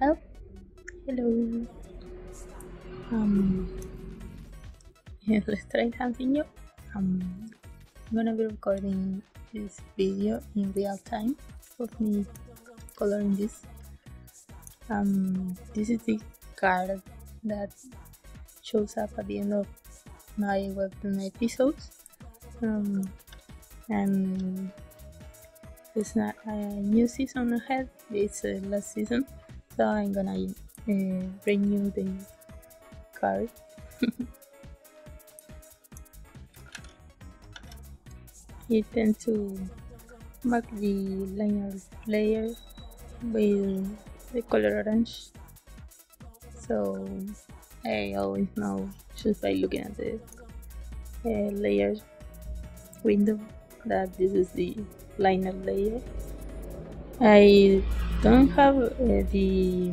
Well, hello. Um, let's try something new. Um, I'm gonna be recording this video in real time of me coloring this. Um, this is the card that shows up at the end of my webtoon episodes. Um, and it's not a new season ahead. It's uh, last season, so I'm gonna uh, renew the card. you tend to mark the liner layer with the color orange, so I always know just by looking at the uh, layer window that this is the liner layer. I don't have uh, the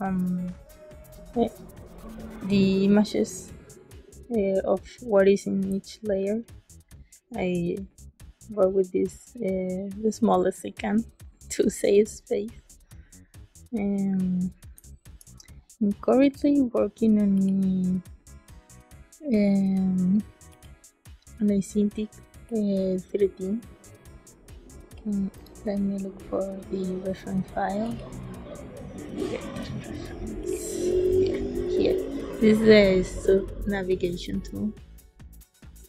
um uh, the images uh, of what is in each layer. I work with this uh, the smallest I can to save space. Um, I'm currently working on um, on a Cintiq uh, 13. Um, let me look for the reference file. Here, this is the navigation tool.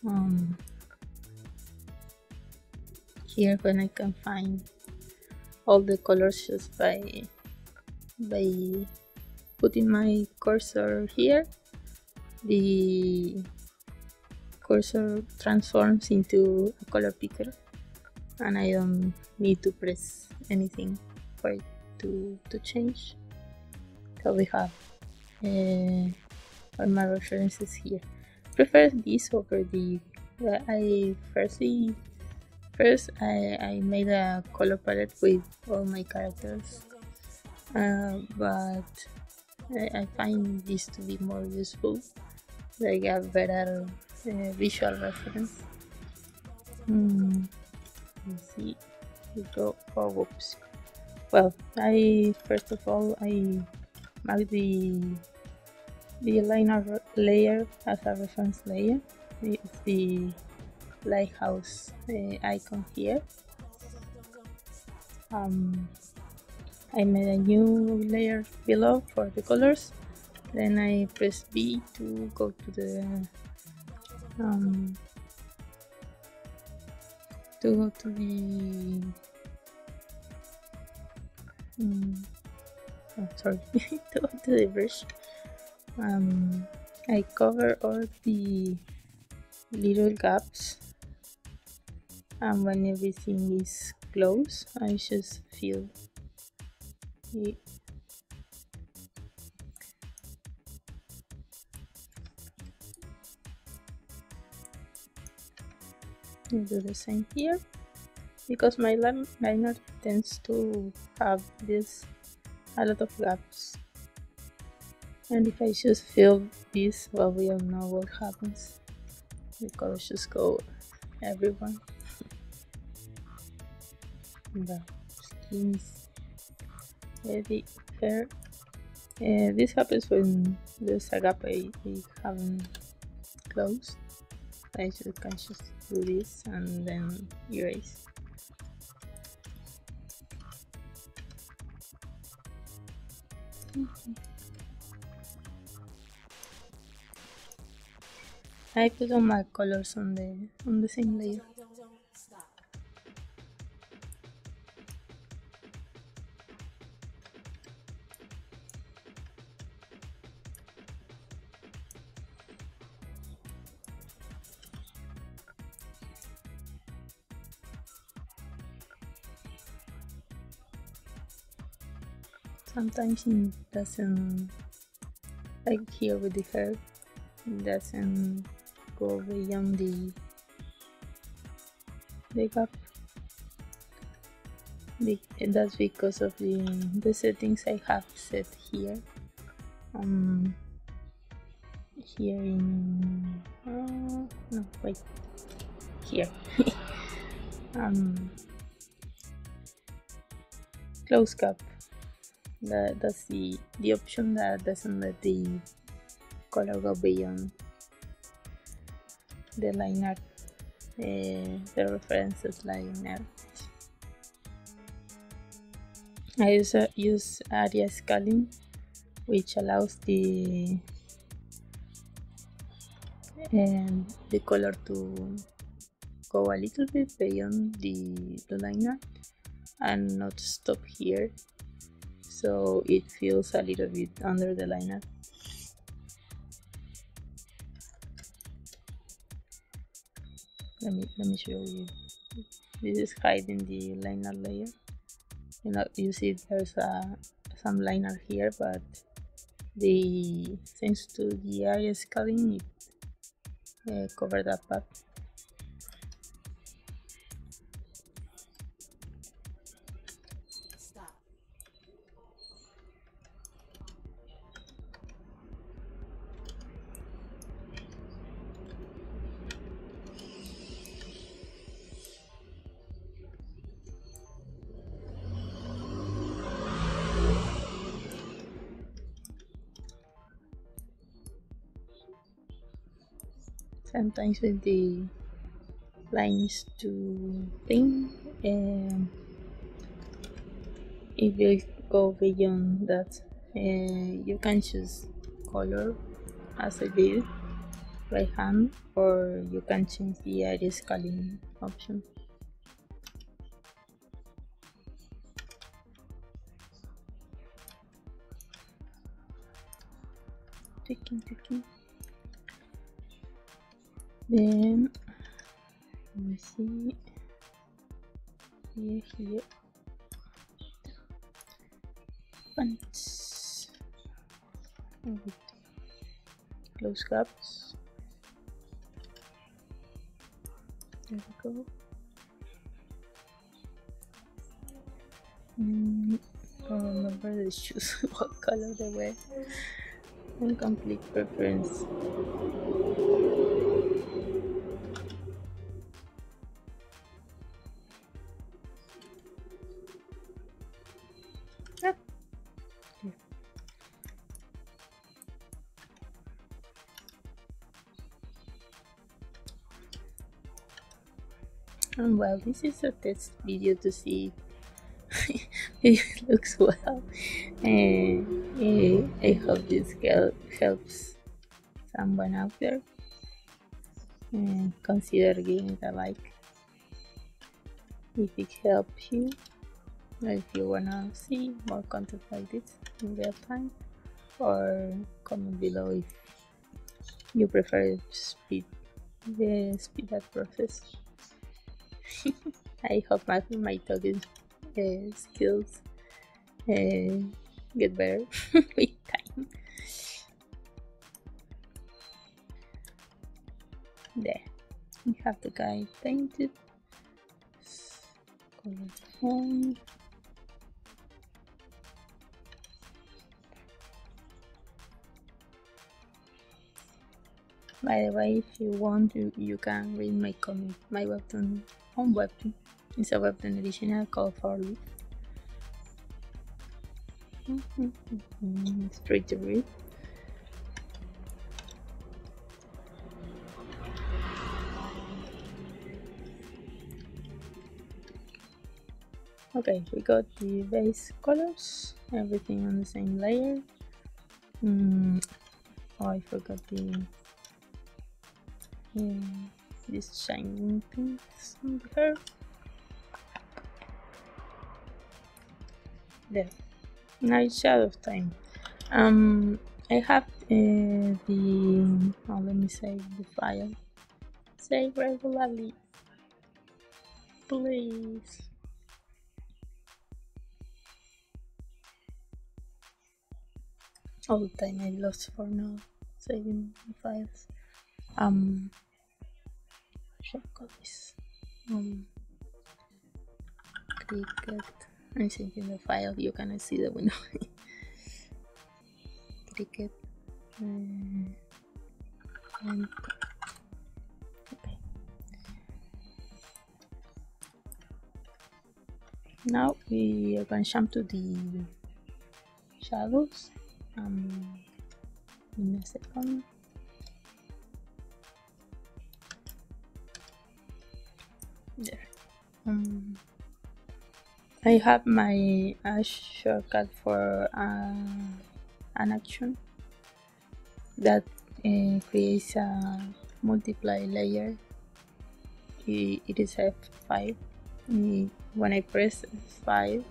Um, here, when I can find all the colors just by by putting my cursor here, the cursor transforms into a color picker and I don't need to press anything for it to, to change. So we have uh, all my references here. Prefer this over the. Uh, I firstly first I, I made a color palette with all my characters, uh, but I, I find this to be more useful. Like a better uh, visual reference. Hmm. Let's see. We go. Oh, whoops. Well, I first of all I mark the the liner layer as a reference layer. It's the lighthouse uh, icon here. Um, I made a new layer below for the colors. Then I press B to go to the um, to to the um, oh, sorry to the brush um, I cover all the little gaps. And when everything is close I just fill it do the same here because my liner tends to have this a lot of gaps. And if I just fill this well we all know what happens. The colors just go everywhere. The skin is very fair uh, this happens when there's a gap I, I haven't closed I should do this and then erase. I put all my colors on the on the same layer. Sometimes it doesn't like here with the hair doesn't go beyond the the gap and that's because of the the settings I have set here. Um here in uh, no wait here. Um close gap that, that's the the option that doesn't let the color go beyond the line art uh, the references line art I also use area scaling which allows the um, the color to go a little bit beyond the, the liner and not stop here so it feels a little bit under the liner. Let me let me show you. This is hiding the liner layer. You know you see there's a some liner here but the thanks to the area scaling it uh, covered that part sometimes with the lines too thin and if you go beyond that. Uh, you can choose color as I did by hand or you can change the area scaling option. Tweaking tweaking then let me see. Here here. Pants. With close gaps there we go. Mm, I don't remember the shoes what color they were. Incomplete preference And well, this is a test video to see if it looks well. And uh, I hope this help, helps someone out there. And consider giving it a like if it helps you. If you wanna see more content like this in real time, or comment below if you prefer speed the speed up process. I hope my, my talking uh, skills uh, get better with time. There, we have the guy painted. Color phone. By the way, if you want, you, you can read my comic, my webtoon on webtoon. It's a webtoon original called Four Leaf. Straight to read. Okay, we got the base colors, everything on the same layer. Mm, oh, I forgot the yeah, this shining things on hair. There. Now it's shadow time. Um, I have uh, the. Oh, let me save the file. Save regularly, please. all the time I lost for now saving the files. Um, this? Um, Cricut. I'm saving the file. You cannot see the window. Cricut. Uh, and okay. Now we are going to jump to the shadows um, in a second there um, I have my shortcut for uh, an action that uh, creates a multiply layer. It, it is F5 when I press F5,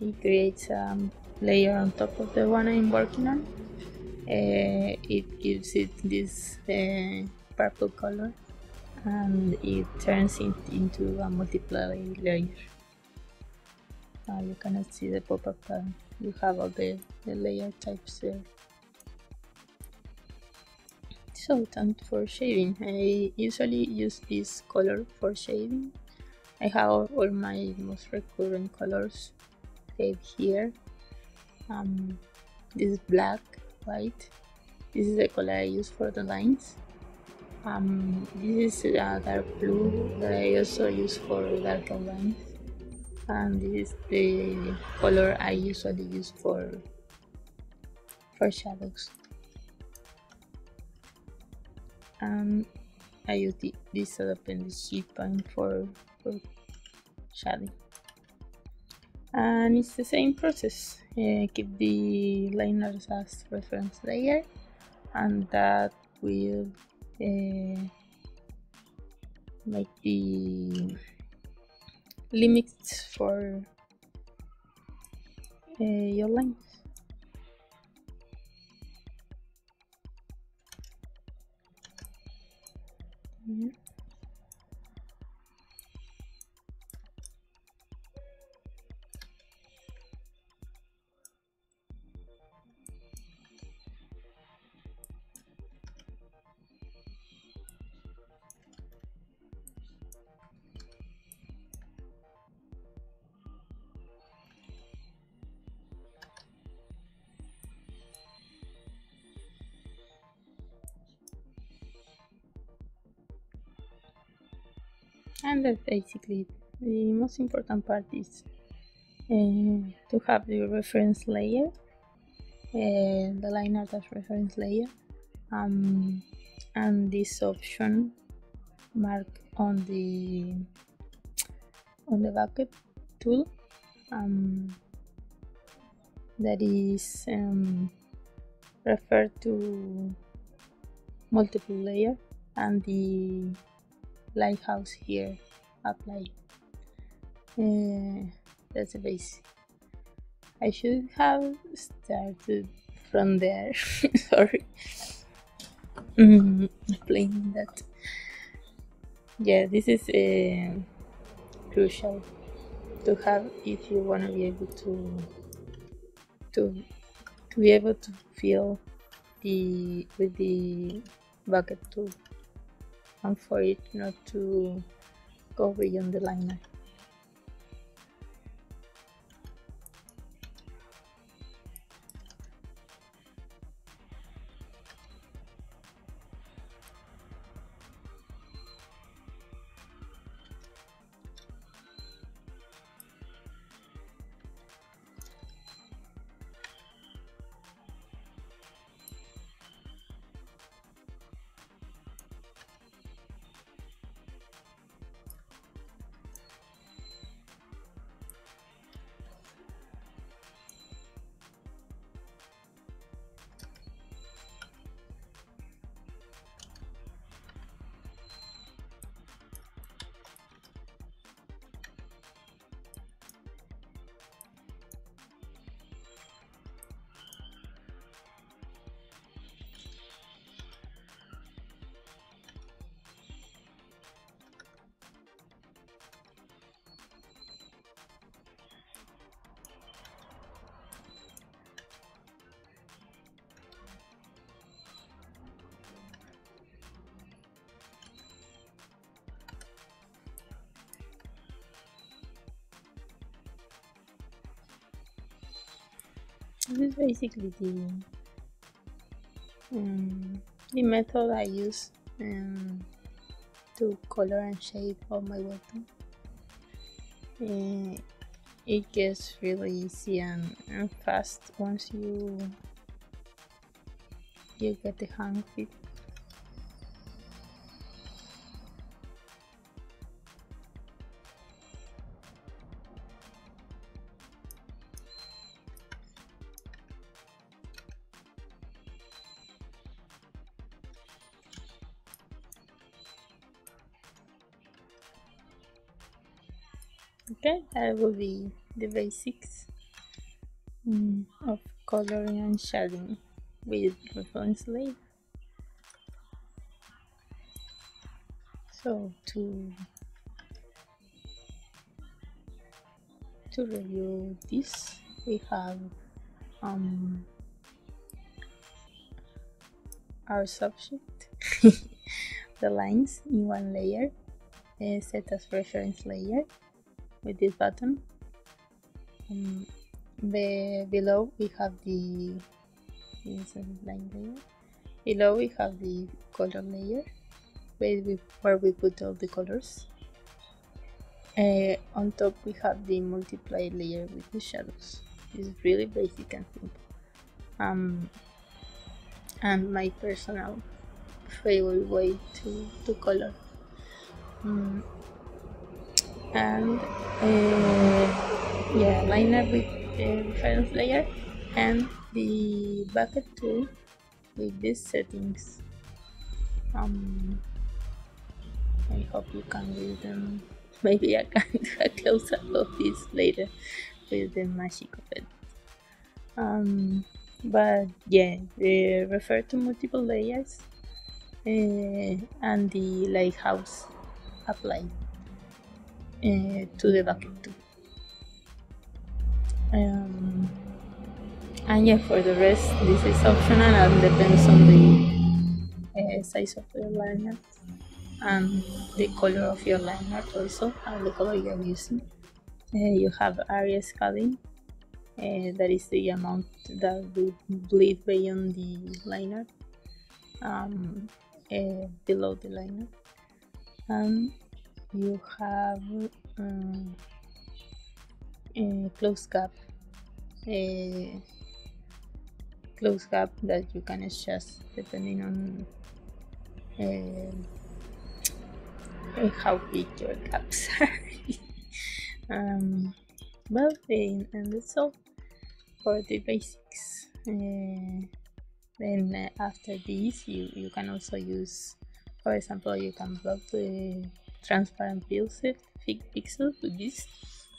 it creates a layer on top of the one I'm working on. Uh, it gives it this uh, purple color and it turns it into a multiply layer uh, you cannot see the pop-up button. You have all the, the layer types there. So time for shading I usually use this color for shading I have all my most recurrent colors saved here. Um, this is black white. This is the color I use for the lines um, this is a dark blue that I also use for darker lines and this is the color I usually use for for shadows. And I use the, this appendix G point for, for shading. And it's the same process. Uh, keep the liners as reference layer and that will uh, make the limits for uh, your lines and that's basically it. the most important part is uh, to have the reference layer uh, the line art as reference layer um, and this option mark on the on the bucket tool um, that is um, referred to multiple layer and the lighthouse here apply uh, that's the base. I should have started from there. Sorry. Mm, playing that. Yeah this is uh, crucial to have if you want to be able to to to be able to feel the with the bucket tool for it not to go beyond the liner. This is basically the um, the method I use um, to color and shape all my weapon. Uh, it gets really easy and, and fast once you you get the hang of it. Okay that will be the basics mm, of coloring and shading with reference layer so to to review this we have um, our subject the lines in one layer uh, set as reference layer with this button. Um, below we have the line layer. Below we have the color layer where we, where we put all the colors. Uh, on top we have the multiply layer with the shadows. It's really basic and simple. Um, and my personal favorite way to, to color. Um, and uh, yeah liner with the reference layer and the bucket tool with these settings. Um I hope you can read them. Maybe I can do a close-up of this later with the magic of it. Um but yeah refer to multiple layers uh, and the lighthouse apply to the bucket too. Um, and yeah, for the rest, this is optional and depends on the uh, size of your liner and the color of your liner also, and the color you're using. Uh, you have area scaling, uh, that is the amount that will bleed beyond the liner, um, uh, below the liner. And you have um, a close gap a close gap that you can adjust depending on uh, how big your gaps are. Um, well and that's all for the basics. Uh, then uh, after this you, you can also use for example you can block the transparent pixel, pixel with this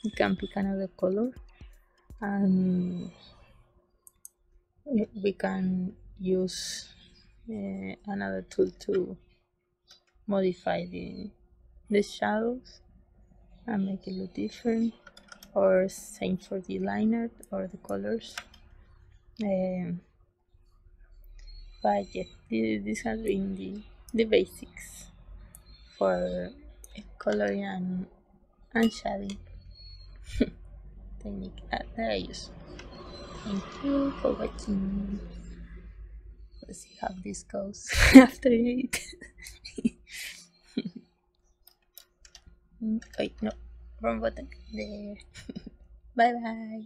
you can pick another color. And we can use uh, another tool to modify the, the shadows and make it look different. Or same for the liner or the colors. Um, but yeah this has been the, the basics for coloring and, and shading technique that, that I use. Thank you for watching. Let's see how this goes after it. Mm, wait, no, wrong button. There. bye bye.